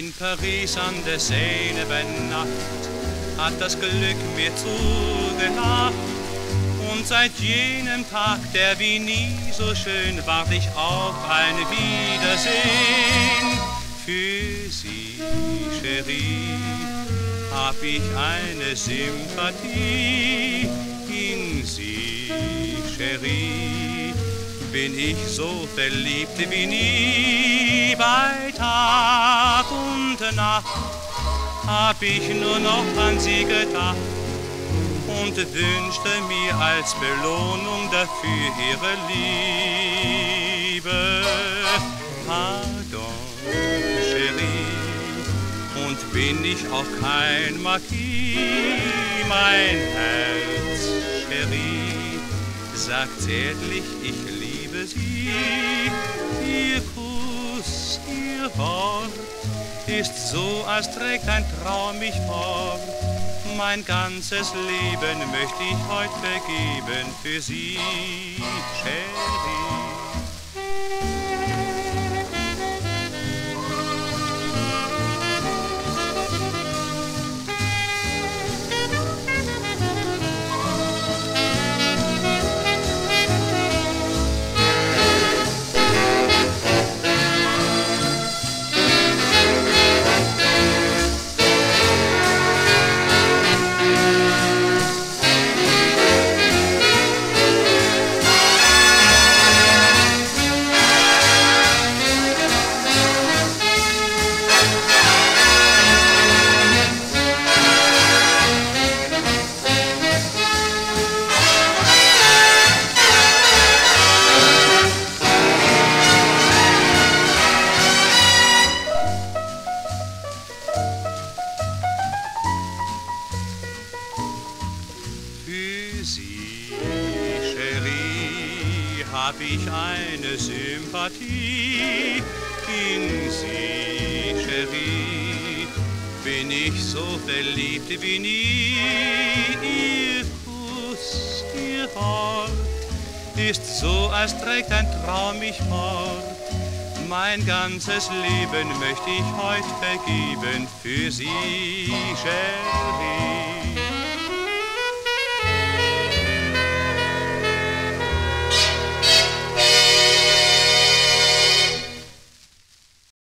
In Paris an der Seine bei Nacht hat das Glück mir zugelacht. Und seit jenem Tag, der wie nie so schön, wart ich auf ein Wiedersehen. Für Sie, Cherie, hab ich eine Sympathie in Sie, Cherie. Bin ich so verliebt wie nie bei Tag und Nacht hab ich nur noch an sie gedacht und wünschte mir als Belohnung dafür ihre Liebe. Pardon, Cherie, und bin ich auch kein Marquis, mein Herz, Cherie, sagt zärtlich, ich liebe sie, ihr Wort ist so, als trägt ein Traum mich fort. Mein ganzes Leben möchte ich heute vergeben für Sie, Cherie. Hab ich eine Sympathie. In Sie, Cherie, bin ich so verliebt wie nie. Ihr Kuss, Ihr Wort ist so, als trägt ein Traum mich fort. Mein ganzes Leben möchte ich heut vergeben für Sie, Cherie.